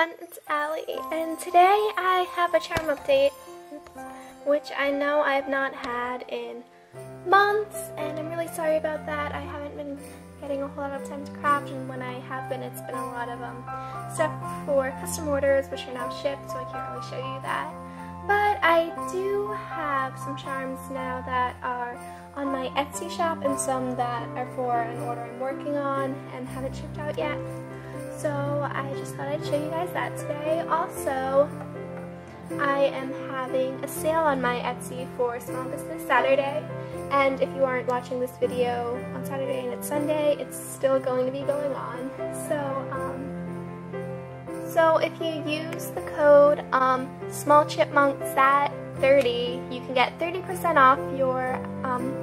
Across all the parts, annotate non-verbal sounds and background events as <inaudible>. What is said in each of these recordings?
everyone, it's Ally, and today I have a charm update, which I know I have not had in months, and I'm really sorry about that. I haven't been getting a whole lot of time to craft, and when I have been, it's been a lot of um, stuff for custom orders, which are now shipped, so I can't really show you that. But I do have some charms now that are on my Etsy shop, and some that are for an order I'm working on and haven't shipped out yet. So I just thought I'd show you guys that today. Also, I am having a sale on my Etsy for Small Business Saturday. And if you aren't watching this video on Saturday and it's Sunday, it's still going to be going on. So, um, so if you use the code um, SmallChipmunkSat 30, you can get 30% off your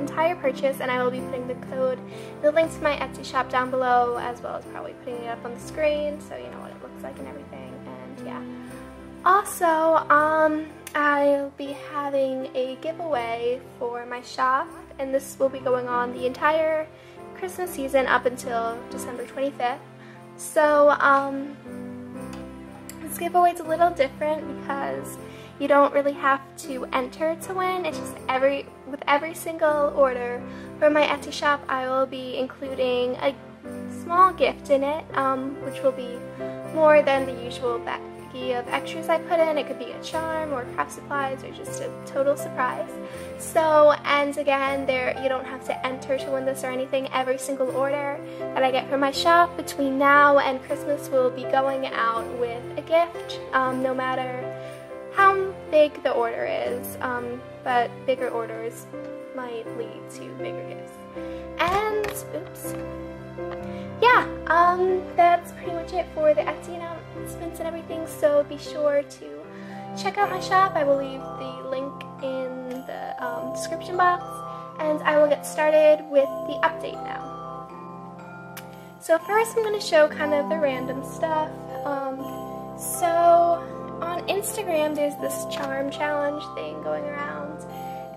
entire purchase, and I will be putting the code, the link to my Etsy shop down below, as well as probably putting it up on the screen so you know what it looks like and everything, and yeah. Also, um, I'll be having a giveaway for my shop, and this will be going on the entire Christmas season up until December 25th. So, um, this giveaway is a little different because you don't really have to enter to win. It's just every with every single order from my Etsy shop, I will be including a small gift in it, um, which will be more than the usual baggie of extras I put in. It could be a charm or craft supplies or just a total surprise. So, and again, there you don't have to enter to win this or anything. Every single order that I get from my shop between now and Christmas will be going out with a gift, um, no matter how big the order is, um, but bigger orders might lead to bigger gifts. And, oops, yeah, um, that's pretty much it for the Etsy announcements and everything, so be sure to check out my shop. I will leave the link in the um, description box, and I will get started with the update now. So first I'm going to show kind of the random stuff. Instagram, there's this charm challenge thing going around,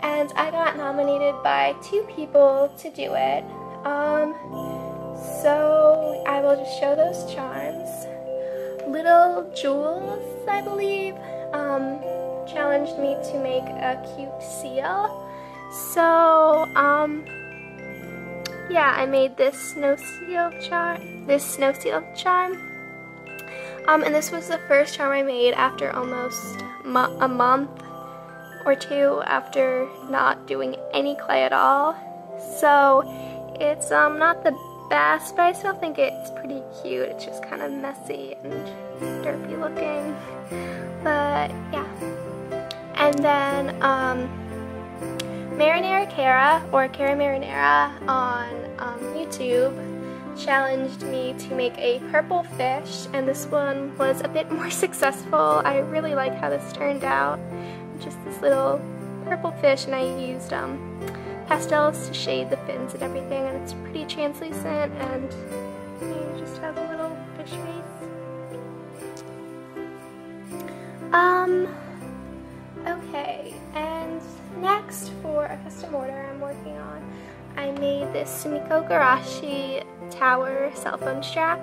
and I got nominated by two people to do it. Um, so I will just show those charms. Little Jewels, I believe, um, challenged me to make a cute seal. So, um, yeah, I made this snow seal charm, this snow seal charm. Um, and this was the first charm I made after almost mo a month or two after not doing any clay at all. So it's um, not the best, but I still think it's pretty cute. It's just kind of messy and derpy looking. But yeah. And then um, Marinara Cara, or Cara Marinara on um, YouTube, challenged me to make a purple fish and this one was a bit more <laughs> successful. I really like how this turned out. Just this little purple fish and I used um, pastels to shade the fins and everything and it's pretty translucent and you just have a little fish face. Um, okay, and next for a custom order I'm working on, I made this Sumikko Gurashi tower cell phone strap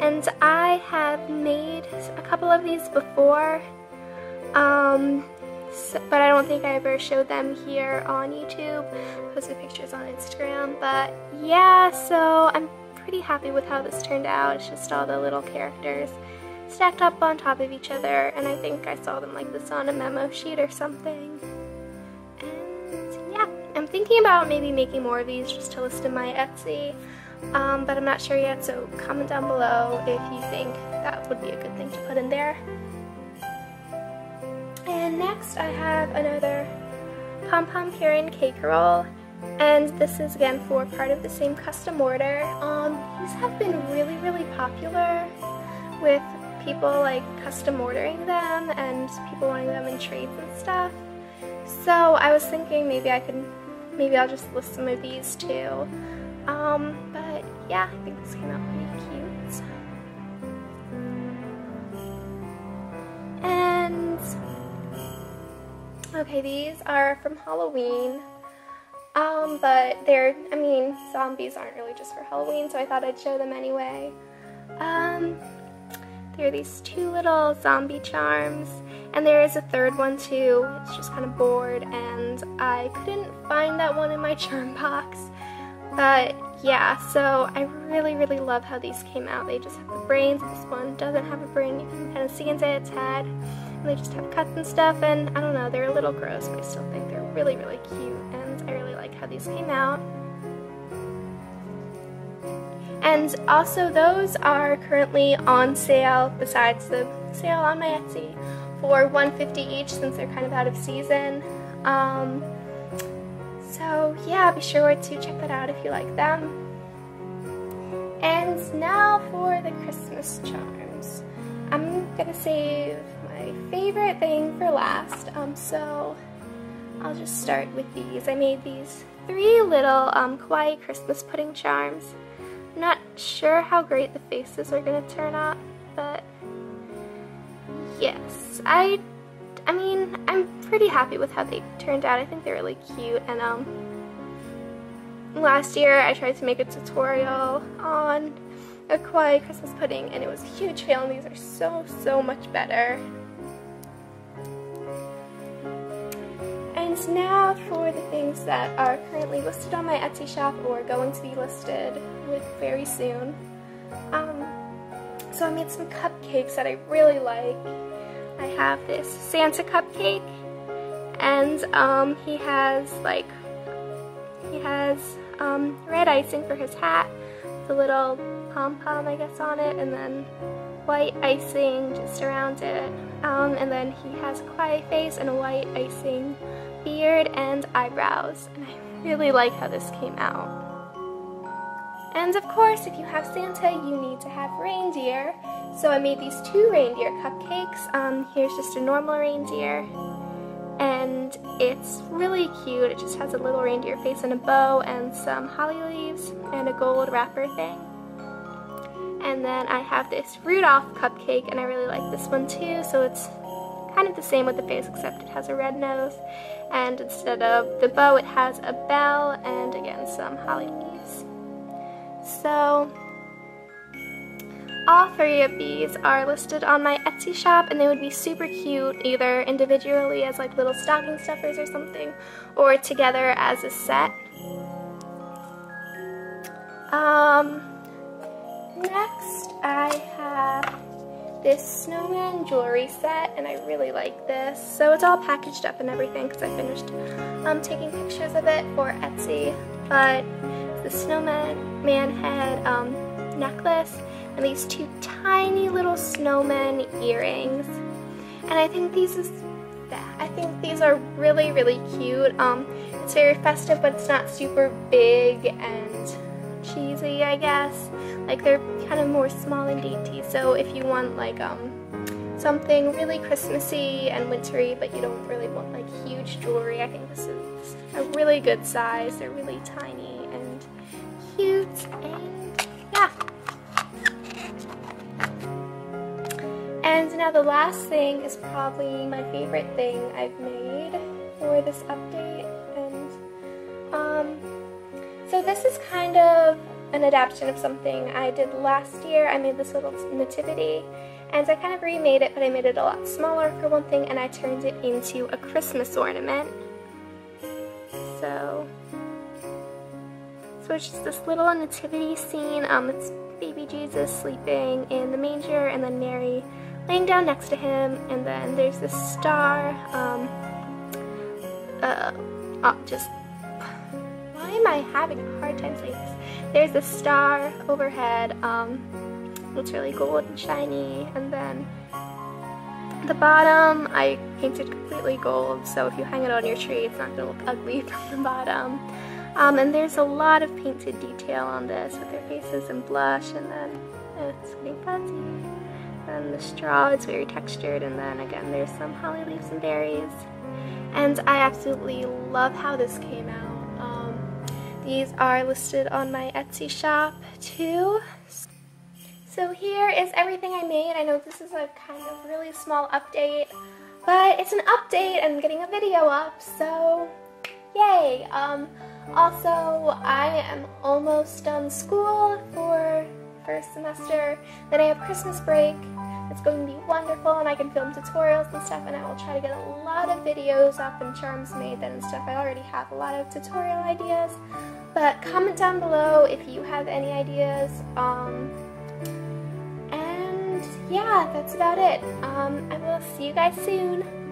and I have made a couple of these before um, so, but I don't think I ever showed them here on YouTube. Posted pictures on Instagram but yeah so I'm pretty happy with how this turned out. It's just all the little characters stacked up on top of each other and I think I saw them like this on a memo sheet or something thinking about maybe making more of these just to list in my Etsy um, but I'm not sure yet, so comment down below if you think that would be a good thing to put in there. And next I have another Pompompurin cake roll, and this is again for part of the same custom order. Um, these have been really, really popular with people like custom ordering them and people wanting them in trades and stuff. So I was thinking maybe I could, maybe I'll just list some of these too. Um, but yeah, I think this came out pretty cute. And okay, these are from Halloween. Um, but they're, I mean, zombies aren't really just for Halloween, so I thought I'd show them anyway. Um, There are these two little zombie charms, and there is a third one too. It's just kind of bored, and I couldn't find that one in my <laughs> charm box. But yeah, so I really, really love how these came out. They just have the brains. This one doesn't have a brain. You can kind of see inside its head. And they just have cuts and stuff, and I don't know, they're a little gross, but I still think they're really, really cute, and I really like how these came out. And also those are currently on sale besides the sale on my Etsy for 150 each since they're kind of out of season. Um, so yeah, be sure to check that out if you like them. And now for the Christmas charms. I'm gonna save my favorite thing for last, um, so I'll just start with these. I made these three little um, kawaii Christmas pudding charms. I'm not sure how great the faces are gonna turn out, but yes, I, I mean, I'm pretty happy with how they turned out. I think they're really cute, and um, last year I tried to make a tutorial on a kawaii Christmas pudding, and it was a huge fail, and these are so, so much better. And now for the things that are currently listed on my Etsy shop or going to be listed with very soon. So I made some cupcakes that I really like. I have this Santa cupcake and um, he has like, he has um, red icing for his hat, the little pom-pom I guess on it, and then white icing just around it. Um, and then he has a quiet face and a white icing beard and eyebrows. And I really like how this came out. And of course, if you have Santa, you need to have reindeer. So I made these two reindeer cupcakes. Um, here's just a normal reindeer. And it's really cute. It just has a little reindeer face and a bow and some holly leaves and a gold wrapper thing. And then I have this Rudolph cupcake and I really like this one too. So it's kind of the same with the face except it has a red nose. And instead of the bow, it has a bell and again some holly leaves. So all three of these are listed on my Etsy shop and they would be super cute either individually as like little stocking stuffers or something or together as a set. Um, next I have this snowman jewelry set and I really like this. So it's all packaged up and everything because I finished um, taking pictures of it for Etsy. But the snowman man head um, necklace and these two tiny little snowman earrings. And I think these is I think these are really, really cute. Um, it's very festive, but it's not super big and cheesy, I guess. Like they're kind of more small and dainty. So if you want like um, something really Christmassy and wintry, but you don't really want like huge jewelry, I think this is a really good size. They're really tiny now the last thing is probably my favorite thing I've made for this update. And um, so this is kind of an adaptation of something I did last year. I made this little nativity and I kind of remade it, but I made it a lot smaller for one thing and I turned it into a Christmas ornament. So so it's just this little nativity scene. Um, it's baby Jesus sleeping in the manger and then Mary laying down next to him and then there's this star. Um, uh, oh, just, why am I having a hard time saying this? There's this star overhead. Um, it's really gold and shiny and then the bottom I painted completely gold so if you hang it on your tree it's not going to look ugly <laughs> from the bottom. Um, and there's a lot of painted detail on this with their faces and blush and then it's getting fuzzy. And the straw is very textured and then again there's some holly leaves and berries. And I absolutely love how this came out. Um, these are listed on my Etsy shop too. So here is everything I made. I know this is a kind of really small update, but it's an update and getting a video up, so yay! Um, also, I am almost done school for first semester. Then I have Christmas break. it's going to be wonderful and I can film tutorials and stuff and I will try to get a lot of videos up and charms made and stuff. I already have a lot of tutorial ideas, but comment down below if you have any ideas. Um, and yeah, that's about it. Um, I will see you guys soon.